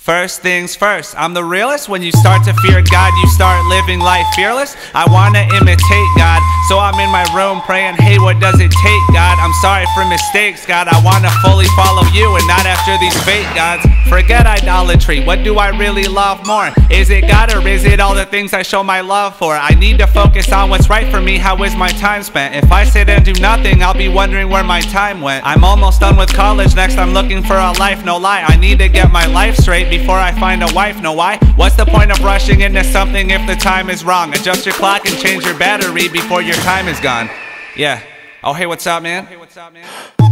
First things first, I'm the realest. When you start to fear God, you start living life fearless. I wanna imitate God, so I'm in my room praying, hey, what does it take, God? I'm sorry for mistakes, God. I wanna fully follow you and not after these fake gods. Forget idolatry, what do I really love more? Is it God or is it all the things I show my love for? I need to focus on what's right for me, how is my time spent? If I sit and do nothing, I'll be wondering where my time went. I'm almost done with college, next I'm looking for a life, no lie. I need to get my life straight before I find a wife. Know why? What's the point of rushing into something if the time is wrong? Adjust your clock and change your battery before your time is gone. Yeah. Oh, hey, what's up, man? Hey, what's up, man?